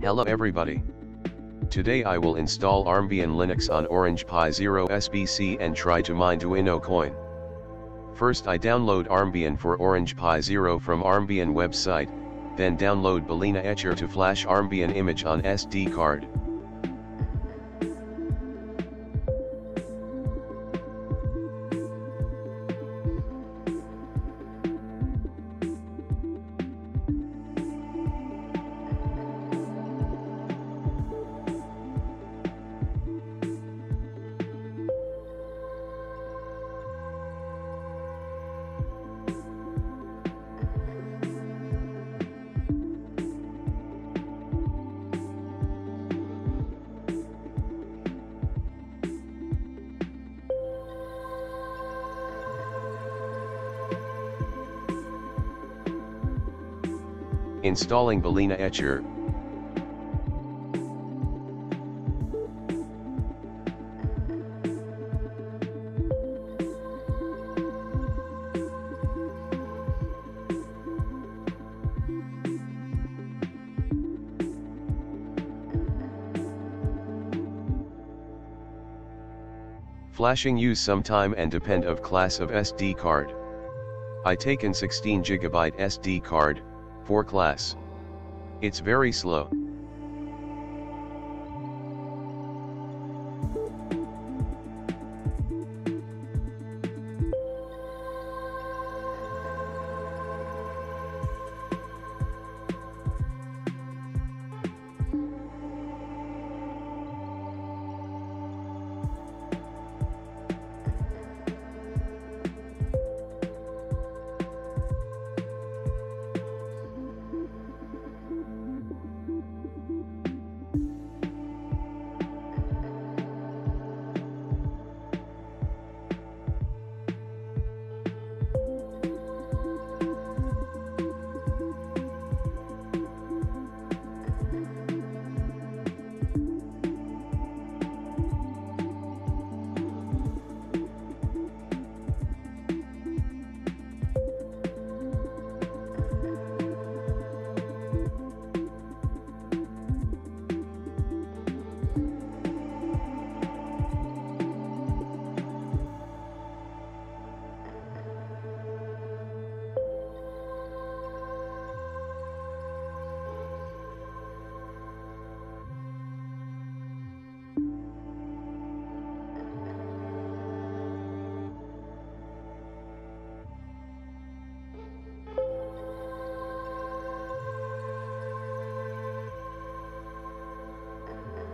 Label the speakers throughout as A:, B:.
A: Hello everybody. Today I will install Armbian Linux on Orange Pi Zero SBC and try to mine Duino coin. First I download Armbian for Orange Pi Zero from Armbian website, then download Balena Etcher to flash Armbian image on SD card. Installing Balena Etcher. Flashing use some time and depend of class of SD card. I taken 16 GB SD card, 4 class. It's very slow.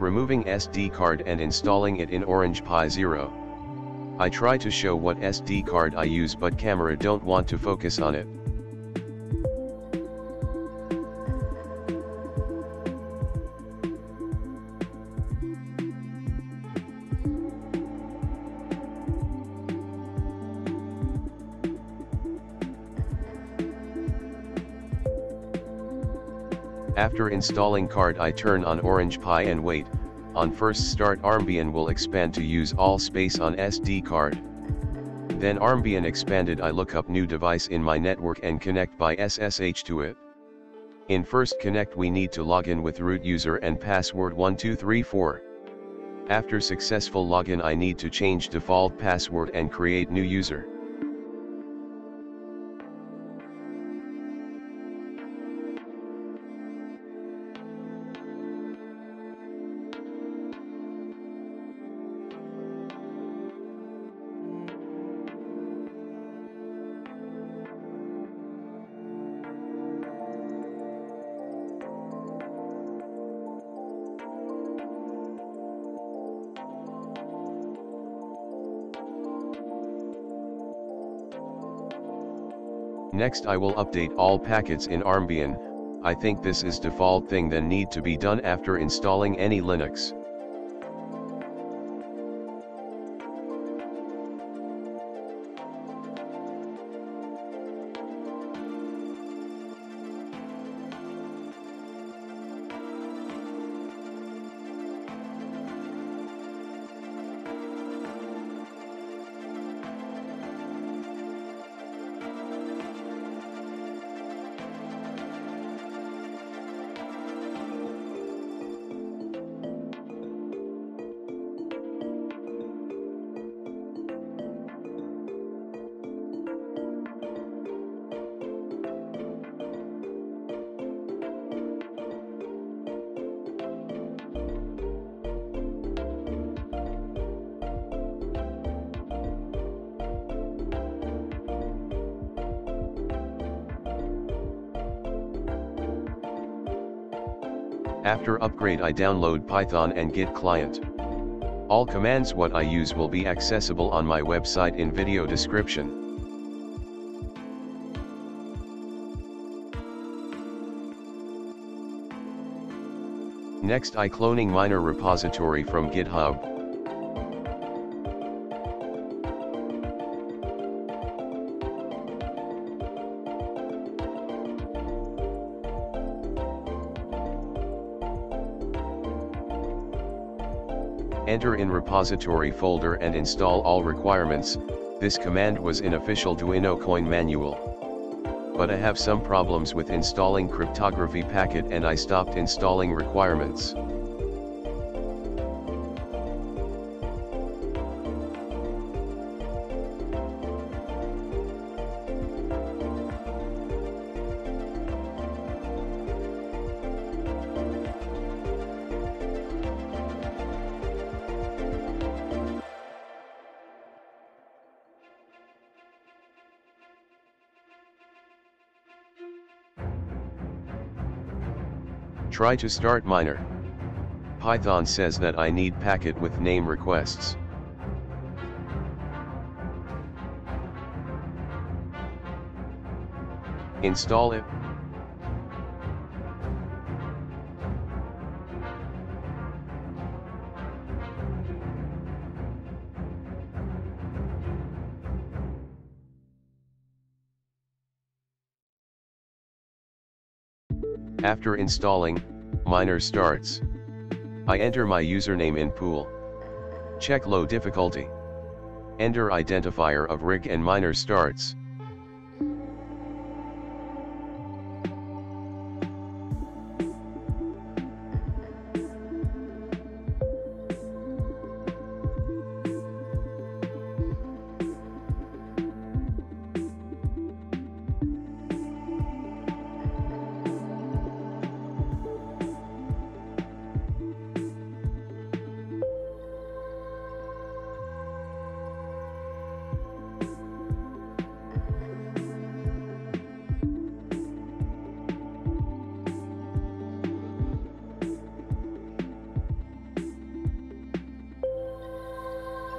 A: Removing SD card and installing it in Orange Pi Zero. I try to show what SD card I use but camera don't want to focus on it. After installing card I turn on Orange Pi and wait, on first start Armbian will expand to use all space on SD card. Then Armbian expanded I look up new device in my network and connect by SSH to it. In first connect we need to login with root user and password 1234. After successful login I need to change default password and create new user. Next I will update all packets in Armbian, I think this is default thing then need to be done after installing any Linux. After upgrade I download Python and Git client. All commands what I use will be accessible on my website in video description. Next I cloning miner repository from GitHub. Enter in repository folder and install all requirements, this command was in official Duino coin manual. But I have some problems with installing cryptography packet and I stopped installing requirements. Try to start miner. Python says that I need packet with name requests. Install it. After installing, miner starts. I enter my username in pool. Check low difficulty. Enter identifier of rig and miner starts.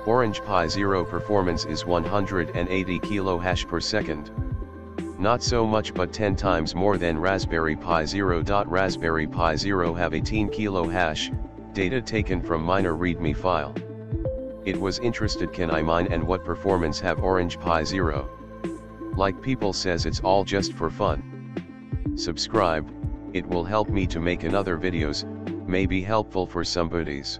A: Orange Pi Zero performance is 180 kilo hash per second. Not so much but 10 times more than Raspberry Pi Zero. Raspberry Pi Zero have 18 kilo hash, data taken from miner readme file. It was interested can I mine and what performance have Orange Pi Zero. Like people says it's all just for fun. Subscribe, it will help me to make another videos, may be helpful for somebody's.